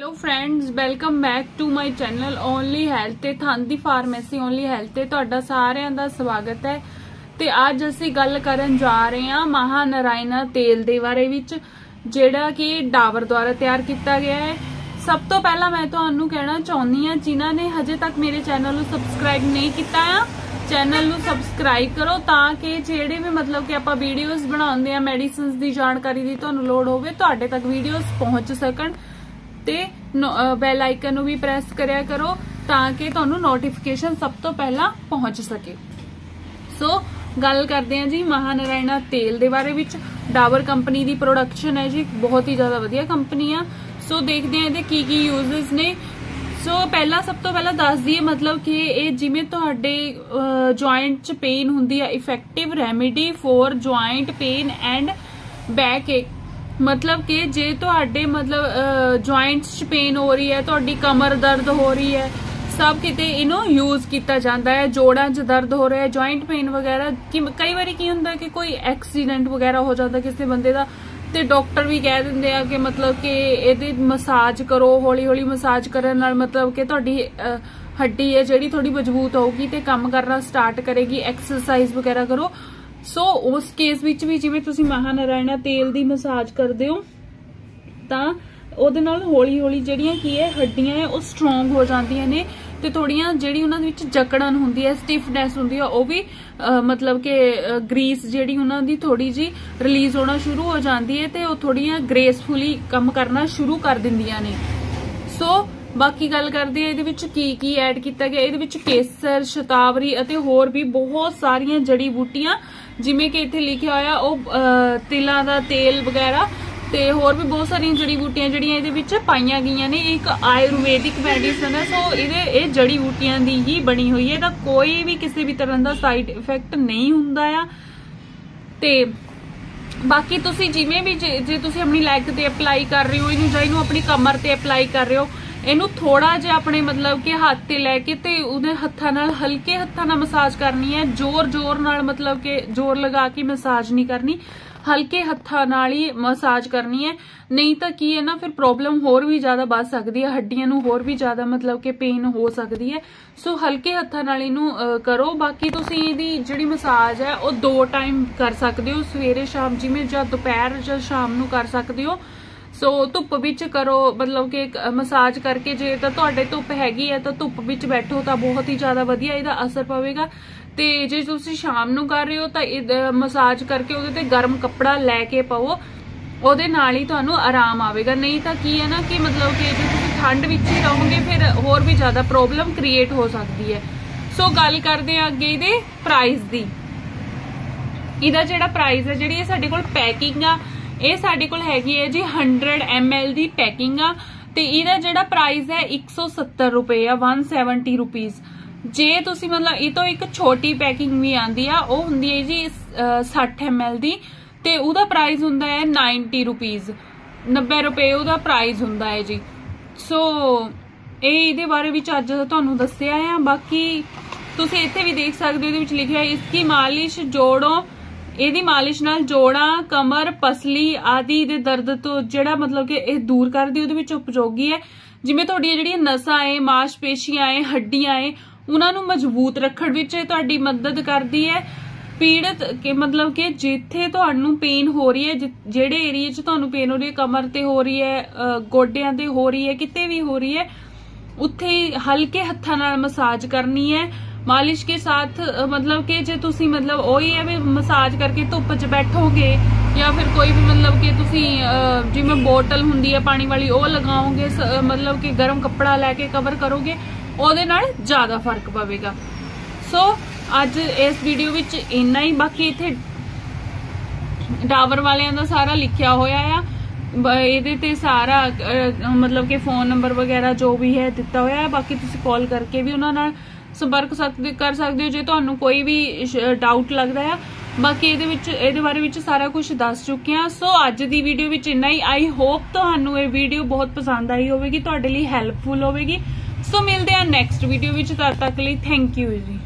Hello friends welcome back to my channel only health ਤੇ ਥਨ pharmacy only health ਤੇ ਤੁਹਾਡਾ ਸਾਰਿਆਂ ਦਾ ਸਵਾਗਤ ਹੈ। ਤੇ ਅੱਜ ਅਸੀਂ ਗੱਲ ਕਰਨ ਜਾ ਰਹੇ ਹਾਂ ਮਹਾਨਾਰਾਇਣਾ ਤੇਲ ਦੇ ਬਾਰੇ ਵਿੱਚ, ਜਿਹੜਾ ਕਿ ਡਾਬਰ ਦੁਆਰਾ ਤਿਆਰ ਕੀਤਾ ਗਿਆ ਹੈ। ਸਭ ਤੋਂ ਪਹਿਲਾਂ ਮੈਂ ਤੁਹਾਨੂੰ ਕਹਿਣਾ ਚਾਹੁੰਦੀ ਹਾਂ, ਜਿਨ੍ਹਾਂ ਨੇ ਹਜੇ ਤੱਕ ਮੇਰੇ ਚੈਨਲ ਨੂੰ ਸਬਸਕ੍ਰਾਈਬ ਨਹੀਂ ਕੀਤਾ ਆ, ਚੈਨਲ ਨੂੰ ਸਬਸਕ੍ਰਾਈਬ ਕਰੋ ਤਾਂ ਕਿ ਜਿਹੜੇ ਵੀ ਮਤਲਬ ਕਿ ਆਪਾਂ ਵੀਡੀਓਜ਼ ਬਣਾਉਂਦੇ ਆ ਮੈਡੀਸਿਨਸ ਦੀ ਜਾਣਕਾਰੀ ਦੀ ਤੁਹਾਨੂੰ ਲੋੜ ਹੋਵੇ, ਤੁਹਾਡੇ ਤੱਕ ਵੀਡੀਓਜ਼ ਪਹੁੰਚ ਸਕਣ। ਤੇ ਬੈਲ ਆਈਕਨ ਨੂੰ ਵੀ ਪ੍ਰੈਸ ਕਰਿਆ ਕਰੋ ਤਾਂ ਕਿ ਤੁਹਾਨੂੰ ਨੋਟੀਫਿਕੇਸ਼ਨ ਸਭ ਤੋਂ ਪਹਿਲਾਂ ਪਹੁੰਚ ਸਕੇ। ਸੋ ਗੱਲ ਕਰਦੇ ਹਾਂ ਜੀ ਮਹਾਨਾਰਾਇਣਾ ਤੇਲ ਦੇ ਬਾਰੇ ਵਿੱਚ। ਡਾਬਰ ਕੰਪਨੀ ਦੀ ਪ੍ਰੋਡਕਸ਼ਨ ਹੈ ਜੀ, ਬਹੁਤ ਹੀ ਜ਼ਿਆਦਾ ਵਧੀਆ ਕੰਪਨੀ ਆ। ਸੋ ਦੇਖਦੇ ਹਾਂ ਇਹਦੇ ਕੀ ਕੀ ਯੂਜ਼ਸ ਨੇ। ਸੋ ਪਹਿਲਾਂ ਸਭ ਤੋਂ ਪਹਿਲਾਂ ਦੱਸ ਦਈਏ ਮਤਲਬ ਕਿ ਇਹ ਜਿਵੇਂ ਤੁਹਾਡੇ ਜੁਆਇੰਟ 'ਚ ਪੇਨ ਹੁੰਦੀ ਹੈ effective remedy for joint pain and back ਏਕ ਮਤਲਬ ਕਿ ਜੇ ਤੁਹਾਡੇ ਮਤਲਬ ਜੁਆਇੰਟਸ 'ਚ ਪੇਨ ਹੋ ਰਹੀ ਹੈ, ਤੁਹਾਡੀ ਕਮਰ ਦਰਦ ਹੋ ਰਹੀ ਹੈ, ਸਭ ਕਿਤੇ ਇਹਨੂੰ ਯੂਜ਼ ਕੀਤਾ ਜਾਂਦਾ ਹੈ, ਜੋੜਾਂ 'ਚ ਦਰਦ ਹੋ ਰਿਹਾ ਹੈ ਜੁਆਇੰਟ ਪੇਨ ਵਗੈਰਾ ਕਈ ਵਾਰੀ ਕੀ ਹੁੰਦਾ ਕਿ ਕੋਈ ਐਕਸੀਡੈਂਟ ਵਗੈਰਾ ਹੋ ਜਾਂਦਾ ਕਿਸੇ ਬੰਦੇ ਦਾ, ਤੇ ਡਾਕਟਰ ਵੀ ਕਹਿ ਦਿੰਦੇ ਆ ਕਿ ਮਤਲਬ ਕਿ ਇਹਦੀ ਮਸਾਜ ਕਰੋ ਹੌਲੀ ਹੌਲੀ ਮਸਾਜ ਕਰਨ ਨਾਲ ਮਤਲਬ ਕਿ ਤੁਹਾਡੀ ਹੱਡੀ ਹੈ ਜਿਹੜੀ ਥੋੜੀ ਮਜ਼ਬੂਤ ਹੋਊਗੀ ਤੇ ਕੰਮ ਕਰਨਾ ਸਟਾਰਟ ਕਰੇਗੀ ਐਕਸਰਸਾਈਜ਼ ਵਗੈਰਾ ਕਰੋ। ਸੋ ਉਸ ਕੇਸ ਵਿੱਚ ਵੀ ਜਿਵੇਂ ਤੁਸੀਂ ਮਹਾਨਾਰਾਇਣਾ ਤੇਲ ਦੀ ਮਸਾਜ ਕਰਦੇ ਹੋ, ਤਾਂ ਉਹਦੇ ਨਾਲ ਹੌਲੀ ਹੌਲੀ ਜਿਹੜੀਆਂ ਕੀ ਹੈ, ਹੱਡੀਆਂ ਹੈ, ਉਹ ਸਟਰੋਂਗ ਹੋ ਜਾਂਦੀਆਂ ਨੇ ਤੇ ਥੋੜੀਆਂ ਜਿਹੜੀ ਉਹਨਾਂ ਦੇ ਵਿੱਚ ਜਕੜਨ ਹੁੰਦੀ ਹੈ ਸਟਿਫਨੈਸ ਹੁੰਦੀ ਹੈ, ਉਹ ਵੀ ਮਤਲਬ ਕਿ ਗਰੀਸ ਜਿਹੜੀ ਉਹਨਾਂ ਦੀ ਥੋੜੀ ਜੀ ਰਿਲੀਜ਼ ਹੋਣਾ ਸ਼ੁਰੂ ਹੋ ਜਾਂਦੀ ਹੈ ਤੇ ਉਹ ਥੋੜੀਆਂ ਗ੍ਰੇਸਫੁਲੀ ਕੰਮ ਕਰਨਾ ਸ਼ੁਰੂ ਕਰ ਦਿੰਦੀਆਂ ਨੇ। ਸੋ ਬਾਕੀ ਗੱਲ ਕਰਦੇ ਆ ਇਹਦੇ ਵਿੱਚ ਕੀ ਕੀ ਐਡ ਕੀਤਾ ਗਿਆ। ਇਹਦੇ ਵਿੱਚ ਕੇਸਰ, ਸ਼ਤਾਵਰੀ ਅਤੇ ਹੋਰ ਵੀ ਬਹੁਤ ਸਾਰੀਆਂ ਜੜੀ ਬੂਟੀਆਂ, ਜਿਵੇਂ ਕਿ ਇੱਥੇ ਲਿਖਿਆ ਹੋਇਆ ਉਹ ਤਿਲਾਂ ਦਾ ਤੇਲ ਵਗੈਰਾ ਤੇ ਹੋਰ ਵੀ ਬਹੁਤ ਸਾਰੀਆਂ ਜੜੀ ਬੂਟੀਆਂ ਜਿਹੜੀਆਂ ਇਹਦੇ ਵਿੱਚ ਪਾਈਆਂ ਗਈਆਂ ਨੇ। ਇੱਕ ਆਯੁਰਵੈਦਿਕ ਮੈਡੀਸਨ ਹੈ, ਸੋ ਇਹਦੇ, ਇਹ ਜੜੀ ਬੂਟੀਆਂ ਦੀ ਹੀ ਬਣੀ ਹੋਈ ਹੈ। ਇਹਦਾ ਕੋਈ ਵੀ ਕਿਸੇ ਵੀ ਤਰ੍ਹਾਂ ਦਾ ਸਾਈਡ ਇਫੈਕਟ ਨਹੀਂ ਹੁੰਦਾ ਆ। ਤੇ ਬਾਕੀ ਤੁਸੀਂ ਜਿਵੇਂ ਵੀ ਜੇ ਤੁਸੀਂ ਆਪਣੀ ਲੈਗ ਤੇ ਅਪਲਾਈ ਕਰ ਰਹੇ ਹੋ, ਇਹਨੂੰ ਜਾਂ ਇਹਨੂੰ ਆਪਣੀ ਕਮਰ ਤੇ ਅਪਲਾਈ ਕਰ ਰਹੇ ਹੋ ਇਹਨੂੰ ਥੋੜਾ ਜਿਹਾ ਆਪਣੇ ਮਤਲਬ ਕਿ ਹੱਥ ਤੇ ਲੈ ਕੇ ਤੇ ਉਹਦੇ ਹੱਥਾਂ ਨਾਲ, ਹਲਕੇ ਹੱਥਾਂ ਨਾਲ ਮਸਾਜ ਕਰਨੀ ਹੈ। ਜ਼ੋਰ ਜ਼ੋਰ ਨਾਲ ਮਤਲਬ ਕਿ ਜ਼ੋਰ ਲਗਾ ਕੇ ਮਸਾਜ ਨਹੀਂ ਕਰਨੀ। ਹਲਕੇ ਹੱਥਾਂ ਨਾਲ ਹੀ ਮਸਾਜ ਕਰਨੀ ਹੈ। ਨਹੀਂ ਤਾਂ ਕੀ ਹੈ ਨਾ, ਫਿਰ ਪ੍ਰੋਬਲਮ ਹੋਰ ਵੀ ਜ਼ਿਆਦਾ ਵੱਧ ਸਕਦੀ ਹੈ। ਹੱਡੀਆਂ ਨੂੰ ਹੋਰ ਵੀ ਜ਼ਿਆਦਾ ਮਤਲਬ ਕਿ ਪੇਨ ਹੋ ਸਕਦੀ ਹੈ। ਸੋ ਹਲਕੇ ਹੱਥਾਂ ਨਾਲ ਇਹਨੂੰ ਕਰੋ। ਬਾਕੀ ਤੁਸੀਂ ਇਹਦੀ ਜਿਹੜੀ ਮਸਾਜ ਹੈ, ਉਹ ਦੋ ਟਾਈਮ ਕਰ ਸਕਦੇ ਹੋ। ਸਵੇਰੇ ਸ਼ਾਮ ਜਿਵੇਂ ਜਾਂ ਦੁਪਹਿਰ ਜਾਂ ਸ਼ਾਮ ਨੂੰ ਕਰ ਸਕਦੇ ਹੋ। ਸੋ ਧੁੱਪ ਵਿੱਚ ਕਰੋ, ਮਤਲਬ ਕਿ ਮਸਾਜ ਕਰਕੇ ਜੇ ਤਾਂ ਤੁਹਾਡੇ ਧੁੱਪ ਹੈਗੀ ਹੈ ਤਾਂ ਧੁੱਪ ਵਿੱਚ ਬੈਠੋ ਤਾਂ ਬਹੁਤ ਹੀ ਜ਼ਿਆਦਾ ਵਧੀਆ ਇਹਦਾ ਅਸਰ ਪਵੇਗਾ। ਤੇ ਜੇ ਤੁਸੀਂ ਸ਼ਾਮ ਨੂੰ ਕਰ ਰਹੇ ਹੋ ਤਾਂ ਮਸਾਜ ਕਰਕੇ ਉਹਦੇ ਤੇ ਗਰਮ ਕੱਪੜਾ ਲੈ ਕੇ ਪਾਓ। ਉਹਦੇ ਨਾਲ ਹੀ ਤੁਹਾਨੂੰ ਆਰਾਮ ਆਵੇਗਾ। ਨਹੀਂ ਤਾਂ ਕੀ ਹੈ ਨਾ ਕਿ ਮਤਲਬ ਕਿ ਜੇ ਤੁਸੀਂ ਠੰਡ ਵਿੱਚ ਹੀ ਰਹੋਗੇ ਫਿਰ ਹੋਰ ਵੀ ਜ਼ਿਆਦਾ ਪ੍ਰੋਬਲਮ ਕ੍ਰੀਏਟ ਹੋ ਸਕਦੀ ਹੈ। ਸੋ ਗੱਲ ਕਰਦੇ ਆ ਅੱਗੇ ਇਹਦੇ ਪ੍ਰਾਈਸ ਦੀ। ਇਹਦਾ ਜਿਹੜਾ ਪ੍ਰਾਈਸ ਹੈ, ਜਿਹੜੀ ਇਹ ਸਾਡੇ ਕੋਲ ਪੈਕਿੰਗ ਆ ਇਹ ਸਾਡੇ ਕੋਲ ਹੈਗੀ ਹੈ ਜੀ 100 ml ਦੀ ਪੈਕਿੰਗ ਆ ਤੇ ਇਹਦਾ ਜਿਹੜਾ ਪ੍ਰਾਈਸ ਹੈ 170 ਰੁਪਏ ਆ 170 ਰੁਪੀਸ ਜੇ ਤੁਸੀਂ ਮਤਲਬ ਇਹ ਤੋਂ ਇੱਕ ਛੋਟੀ ਪੈਕਿੰਗ ਵੀ ਆਂਦੀ ਆ, ਉਹ ਹੁੰਦੀ ਹੈ ਜੀ 60 ml ਦੀ ਤੇ ਉਹਦਾ ਪ੍ਰਾਈਸ ਹੁੰਦਾ ਹੈ 90 ਰੁਪੀਸ 90 ਰੁਪਏ ਉਹਦਾ ਪ੍ਰਾਈਸ ਹੁੰਦਾ ਹੈ ਜੀ। ਸੋ ਇਹ ਇਹਦੇ ਬਾਰੇ ਵਿੱਚ ਅੱਜ ਤੁਹਾਨੂੰ ਦੱਸਿਆ ਆ। ਬਾਕੀ ਤੁਸੀਂ ਇੱਥੇ ਵੀ ਦੇਖ ਸਕਦੇ ਹੋ, ਇਹਦੇ ਵਿੱਚ ਲਿਖਿਆ ਹੈ, ਇਸ ਦੀ ਮਾਲਿਸ਼ ਜੋੜੋ ਇਹਦੀ ਮਾਲਿਸ਼ ਨਾਲ ਜੋੜਾਂ, ਕਮਰ, ਪਸਲੀ ਆਦਿ ਦੇ ਦਰਦ ਤੋਂ ਜਿਹੜਾ ਮਤਲਬ ਕਿ ਇਹ ਦੂਰ ਕਰਦੀ, ਉਹਦੇ ਵਿੱਚ ਉਪਯੋਗੀ ਹੈ। ਜਿਵੇਂ ਤੁਹਾਡੀਆਂ ਜਿਹੜੀਆਂ ਨਸਾਂ ਐ, ਮਾਸਪੇਸ਼ੀਆਂ ਏ ਹੱਡੀਆਂ ਏ ਉਹਨਾਂ ਨੂੰ ਮਜ਼ਬੂਤ ਰੱਖਣ ਵਿੱਚ ਇਹ ਤੁਹਾਡੀ ਮਦਦ ਕਰਦੀ ਹੈ। ਪੀੜਤ ਕਿ ਮਤਲਬ ਕਿ ਜਿੱਥੇ ਤੁਹਾਨੂੰ ਪੇਨ ਹੋ ਰਹੀ ਹੈ ਜਿਹੜੇ ਏਰੀਆ 'ਚ ਤੁਹਾਨੂੰ ਪੇਨ ਹੋ ਰਹੀ ਹੈ, ਕਮਰ ਤੇ ਹੋ ਰਹੀ ਹੈ ਗੋਡਿਆਂ ਤੇ ਹੋ ਰਹੀ ਹੈ, ਕਿਤੇ ਵੀ ਹੋ ਰਹੀ ਹੈ, ਉੱਥੇ ਹਲਕੇ ਹੱਥਾਂ ਨਾਲ ਮਸਾਜ ਕਰਨੀ ਹੈ। ਮਾਲਿਸ਼ ਕੇ ਸਾਥ ਮਤਲਬ ਕਿ ਜੇ ਤੁਸੀਂ ਮਤਲਬ ਉਹੀ ਹੈ ਵੀ ਮਸਾਜ ਕਰਕੇ ਧੁੱਪ 'ਚ ਬੈਠੋਗੇ ਜਾਂ ਫਿਰ ਕੋਈ ਵੀ ਮਤਲਬ ਕਿ ਤੁਸੀਂ ਜਿਵੇਂ ਬੋਟਲ ਹੁੰਦੀ ਹੈ ਪਾਣੀ ਵਾਲੀ, ਉਹ ਲਗਾਓਗੇ ਮਤਲਬ ਕਿ ਗਰਮ ਕੱਪੜਾ ਲੈ ਕੇ ਕਵਰ ਕਰੋਗੇ, ਉਹਦੇ ਨਾਲ ਜ਼ਿਆਦਾ ਫ਼ਰਕ ਪਵੇਗਾ। ਸੋ ਅੱਜ ਇਸ ਵੀਡੀਓ ਵਿੱਚ ਇੰਨਾ ਹੀ। ਬਾਕੀ ਇੱਥੇ ਡਾਵਰ ਵਾਲਿਆਂ ਦਾ ਸਾਰਾ ਲਿਖਿਆ ਹੋਇਆ ਆ। ਇਹਦੇ ਤੇ ਸਾਰਾ ਮਤਲਬ ਕਿ ਫੋਨ ਨੰਬਰ ਵਗੈਰਾ ਜੋ ਵੀ ਹੈ ਦਿੱਤਾ ਹੋਇਆ। ਹੈ ਬਾਕੀ ਤੁਸੀਂ ਕਾਲ ਕਰਕੇ ਵੀ ਉਹਨਾਂ ਨਾਲ ਸੰਪਰਕ ਕਰ ਸਕਦੇ ਹੋ, ਜੇ ਤੁਹਾਨੂੰ ਕੋਈ ਵੀ ਡਾਊਟ ਲੱਗਦਾ ਆ। ਬਾਕੀ ਇਹਦੇ ਵਿੱਚ, ਇਹਦੇ ਬਾਰੇ ਵਿੱਚ ਸਾਰਾ ਕੁਝ ਦੱਸ ਚੁੱਕੇ ਆ। ਸੋ ਅੱਜ ਦੀ ਵੀਡੀਓ ਵਿੱਚ ਇੰਨਾ ਹੀ। ਆਈ ਹੋਪ ਤੁਹਾਨੂੰ ਇਹ ਵੀਡੀਓ ਬਹੁਤ ਪਸੰਦ ਆਈ ਹੋਵੇਗੀ, ਤੁਹਾਡੇ ਲਈ ਹੈਲਪਫੁਲ ਹੋਵੇਗੀ। ਸੋ ਮਿਲਦੇ ਆ ਨੈਕਸਟ ਵੀਡੀਓ ਵਿੱਚ। ਤਦ ਤੱਕ ਲਈ ਥੈਂਕ ਯੂ ਜੀ।